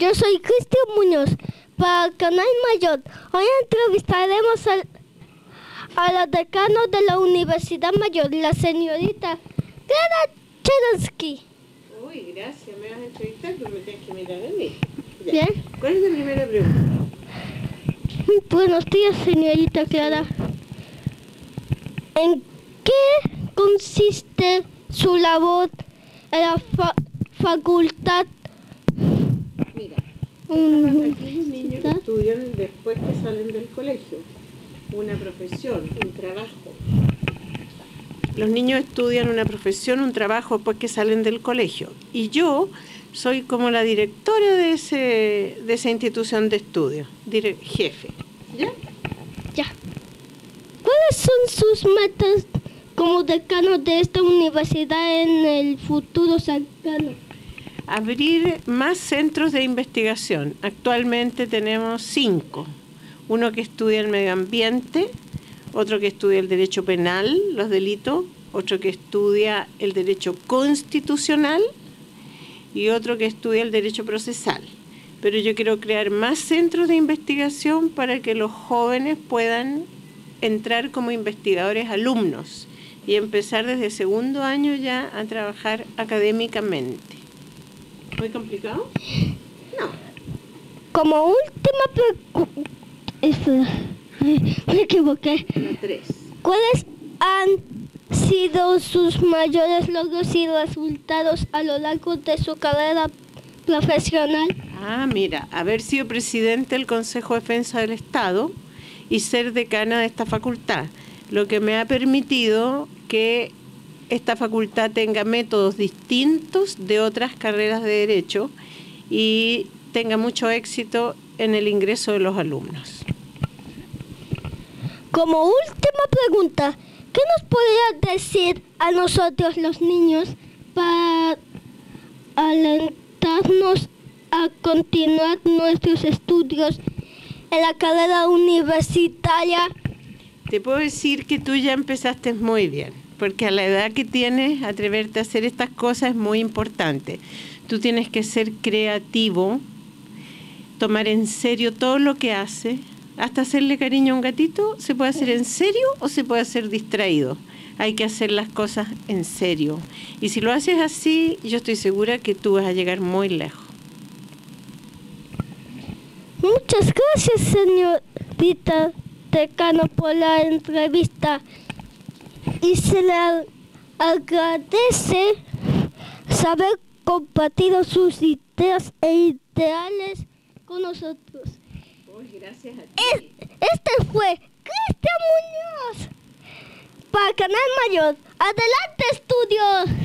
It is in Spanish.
yo soy Cristian Muñoz para el Canal Mayor. Hoy entrevistaremos al, a la decano de la Universidad Mayor, la señorita Clara Cheransky. Uy, gracias, me vas a entrevistar, pero me tienes que mirar a mí. Ya. Bien. ¿Cuál es la primera pregunta? Buenos días, señorita Clara. ¿En qué consiste su labor en la fa- facultad? Mira, Mm, aquí los niños estudian después que salen del colegio, una profesión, un trabajo. Los niños estudian una profesión, un trabajo después que salen del colegio. Y yo soy como la directora de, ese, de esa institución de estudio, dire- jefe. ¿Ya? Ya. ¿Cuáles son sus metas como decano de esta universidad en el futuro cercano? Abrir más centros de investigación. Actualmente tenemos cinco. Uno que estudia el medio ambiente, otro que estudia el derecho penal, los delitos, otro que estudia el derecho constitucional y otro que estudia el derecho procesal. Pero yo quiero crear más centros de investigación para que los jóvenes puedan entrar como investigadores alumnos y empezar desde segundo año ya a trabajar académicamente. ¿Muy complicado? No. Como última pregunta... Me equivoqué. La tres. ¿Cuáles han sido sus mayores logros y resultados a lo largo de su carrera profesional? Ah, mira, haber sido presidente del Consejo de Defensa del Estado y ser decana de esta facultad, lo que me ha permitido que esta facultad tenga métodos distintos de otras carreras de derecho y tenga mucho éxito en el ingreso de los alumnos. Como última pregunta, ¿qué nos podría decir a nosotros los niños para alentarnos a continuar nuestros estudios en la carrera universitaria? Te puedo decir que tú ya empezaste muy bien, porque a la edad que tienes, atreverte a hacer estas cosas es muy importante. Tú tienes que ser creativo, tomar en serio todo lo que haces, hasta hacerle cariño a un gatito, se puede hacer en serio o se puede hacer distraído. Hay que hacer las cosas en serio. Y si lo haces así, yo estoy segura que tú vas a llegar muy lejos. Muchas gracias, señorita decano, por la entrevista. Y se le agradece saber compartido sus ideas e ideales con nosotros. gracias a Es- Este fue Cristian Muñoz para Canal Mayor. Adelante, estudios.